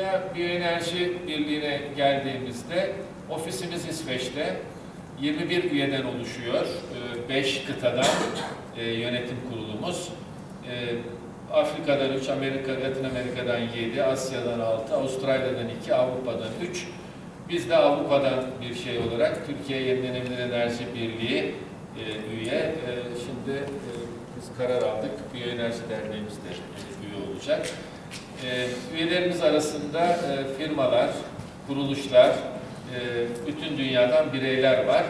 Dünya Biyoenerji Birliği'ne geldiğimizde ofisimiz İsveç'te 21 üyeden oluşuyor. 5 kıtadan e, yönetim kurulumuz. E, Afrika'dan 3, Amerika, Latin Amerika'dan 7, Asya'dan 6, Avustralya'dan 2, Avrupa'dan 3. Biz de Avrupa'dan bir şey olarak Türkiye Yenilenebilir Enerji Birliği e, üye. E, şimdi e, biz karar aldık. Biyoenerji Derneğimiz de üye olacak. E, üyelerimiz arasında e, firmalar, kuruluşlar, e, bütün dünyadan bireyler var.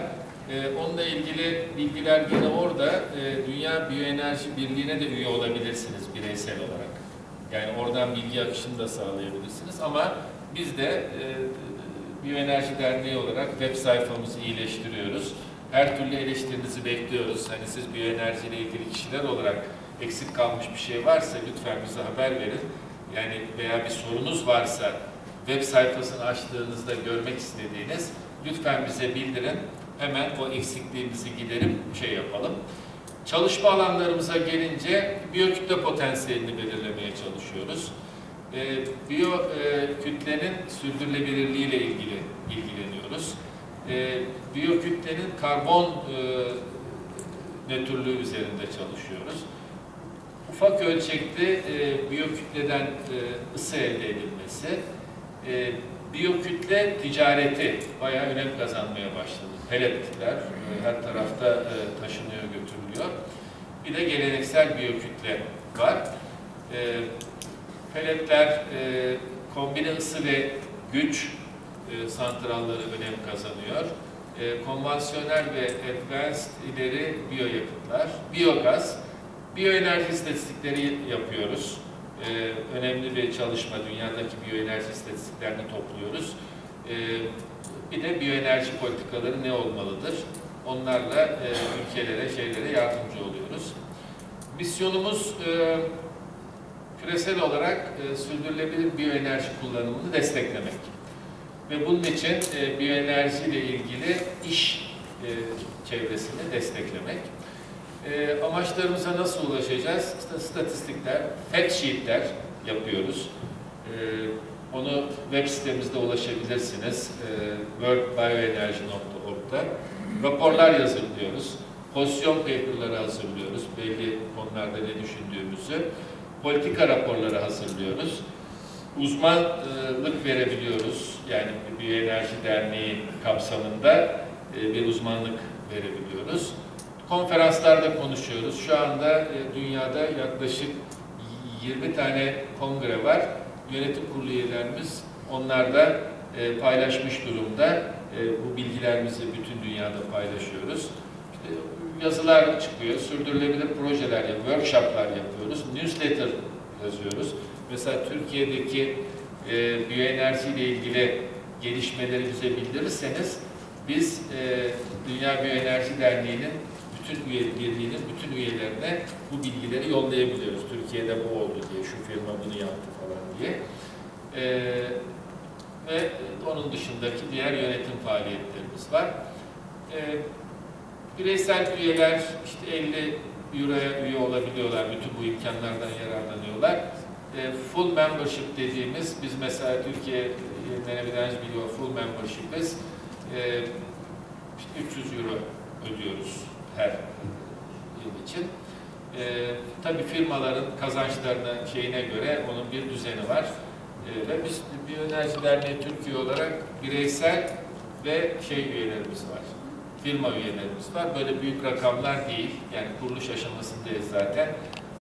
E, onunla ilgili bilgiler yine orada. E, Dünya Biyoenerji Birliği'ne de üye olabilirsiniz bireysel olarak. Yani oradan bilgi akışını da sağlayabilirsiniz. Ama biz de e, Biyoenerji Derneği olarak web sayfamızı iyileştiriyoruz. Her türlü eleştirinizi bekliyoruz. Hani siz biyoenerji ilgili kişiler olarak eksik kalmış bir şey varsa lütfen bize haber verin. Yani veya bir sorunuz varsa web sayfasını açtığınızda görmek istediğiniz lütfen bize bildirin. Hemen o eksikliğimizi giderip şey yapalım. Çalışma alanlarımıza gelince biyokütle potansiyelini belirlemeye çalışıyoruz. E, biyo e, kütlenin sürdürülebilirliği ile ilgili ilgileniyoruz. E, biyokütlenin karbon e, nötrlüğü üzerinde çalışıyoruz. Ufak ölçekte e, biyokütleden e, ısı elde edilmesi, e, biyokütle ticareti bayağı önem kazanmaya başladı. Pelletler e, her tarafta e, taşınıyor, götürülüyor. Bir de geleneksel biyokütle var. E, pelletler e, kombine ısı ve güç e, santralları önem kazanıyor. E, konvansiyonel ve advanced ileri biyoyakıtlar, biyogaz, biyoenerji istatistikleri yapıyoruz. Ee, önemli bir çalışma, dünyadaki biyoenerji istatistiklerini topluyoruz. Ee, bir de biyoenerji politikaları ne olmalıdır? Onlarla e, ülkelere, şeylere yardımcı oluyoruz. Misyonumuz e, küresel olarak e, sürdürülebilir biyoenerji kullanımını desteklemek. Ve bunun için e, biyoenerji ile ilgili iş e, çevresini desteklemek. E, amaçlarımıza nasıl ulaşacağız? İşte statistikler, fact sheetler yapıyoruz. E, onu web sitemizde ulaşabilirsiniz. E, worldbioenergy.org'da. Raporlar yazılıyoruz. Pozisyon paperları hazırlıyoruz. Belli konularda ne düşündüğümüzü. Politika raporları hazırlıyoruz. Uzmanlık verebiliyoruz. Yani Biyoenerji Derneği kapsamında e, bir uzmanlık verebiliyoruz konferanslarda konuşuyoruz. Şu anda e, dünyada yaklaşık 20 tane kongre var. Yönetim kurulu üyelerimiz onlarla e, paylaşmış durumda. E, bu bilgilerimizi bütün dünyada paylaşıyoruz. İşte yazılar çıkıyor, sürdürülebilir projeler, workshoplar yapıyoruz, newsletter yazıyoruz. Mesela Türkiye'deki e, biyoenerji ile ilgili gelişmeleri bize bildirirseniz biz e, Dünya Biyoenerji Derneği'nin bütün üye birliğinin bütün üyelerine bu bilgileri yollayabiliyoruz. Türkiye'de bu oldu diye, şu firma bunu yaptı falan diye. Ee, ve onun dışındaki diğer yönetim faaliyetlerimiz var. Ee, bireysel üyeler işte 50 euroya üye olabiliyorlar, bütün bu imkanlardan yararlanıyorlar. E, full membership dediğimiz, biz mesela Türkiye Yenilenebilir Enerji biliyor full membership'iz. E, işte 300 euro ödüyoruz her yıl için. E, tabii firmaların kazançlarına şeyine göre onun bir düzeni var. E, ve biz Biyoenerji Derneği Türkiye olarak bireysel ve şey üyelerimiz var. Firma üyelerimiz var. Böyle büyük rakamlar değil. Yani kuruluş aşamasındayız zaten.